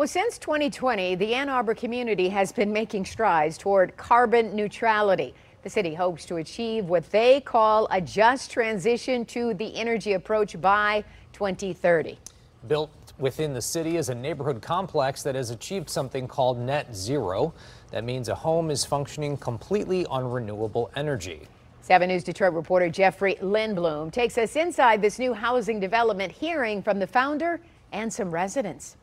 Well, since 2020, the Ann Arbor community has been making strides toward carbon neutrality. The city hopes to achieve what they call a just transition to the energy approach by 2030. Built within the city is a neighborhood complex that has achieved something called net zero. That means a home is functioning completely on renewable energy. 7 News Detroit reporter Jeffrey Lindblom takes us inside this new housing development, hearing from the founder and some residents.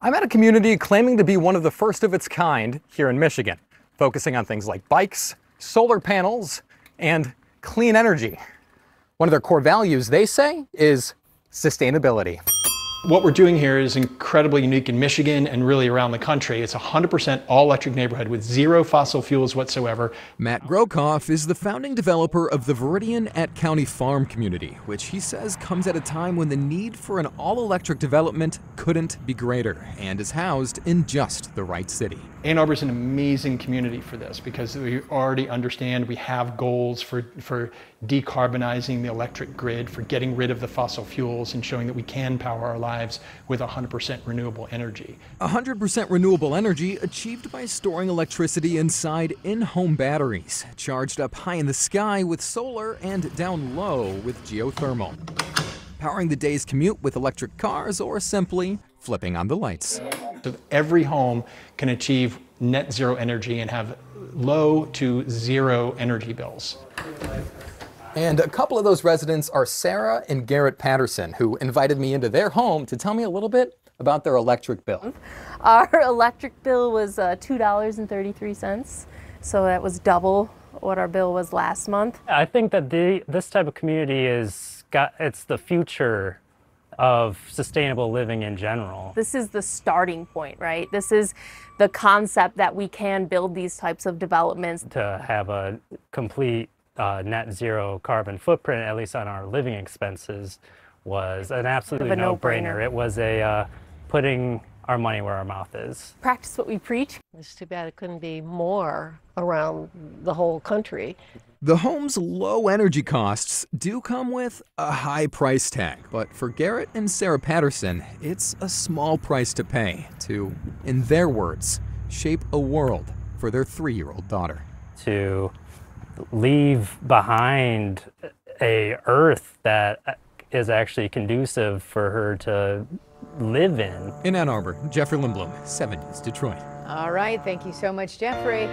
I'm at a community claiming to be one of the first of its kind here in Michigan, focusing on things like bikes, solar panels, and clean energy. One of their core values, they say, is sustainability. What we're doing here is incredibly unique in Michigan and really around the country. It's a 100% all electric neighborhood with zero fossil fuels whatsoever. Matt Grocoff is the founding developer of the Veridian at County Farm community, which he says comes at a time when the need for an all electric development couldn't be greater and is housed in just the right city. Ann Arbor is an amazing community for this because we already understand we have goals for, for decarbonizing the electric grid, for getting rid of the fossil fuels and showing that we can power our lives with 100% renewable energy. 100% renewable energy achieved by storing electricity inside in-home batteries, charged up high in the sky with solar and down low with geothermal. Powering the day's commute with electric cars or simply flipping on the lights. So every home can achieve net zero energy and have low to zero energy bills. And a couple of those residents are Sarah and Garrett Patterson, who invited me into their home to tell me a little bit about their electric bill. Our electric bill was uh, $2.33, so that was double what our bill was last month. I think that the, this type of community is got it's the future of sustainable living in general. This is the starting point, right? This is the concept that we can build these types of developments. To have a complete uh, net zero carbon footprint, at least on our living expenses, was an absolutely no-brainer. No it was a uh, putting our money where our mouth is. Practice what we preach. It's too bad it couldn't be more around the whole country. The home's low energy costs do come with a high price tag, but for Garrett and Sarah Patterson, it's a small price to pay to, in their words, shape a world for their three year old daughter. To leave behind a earth that is actually conducive for her to live in. In Ann Arbor, Jeffrey Lindblom, 7 News Detroit. All right, thank you so much, Jeffrey.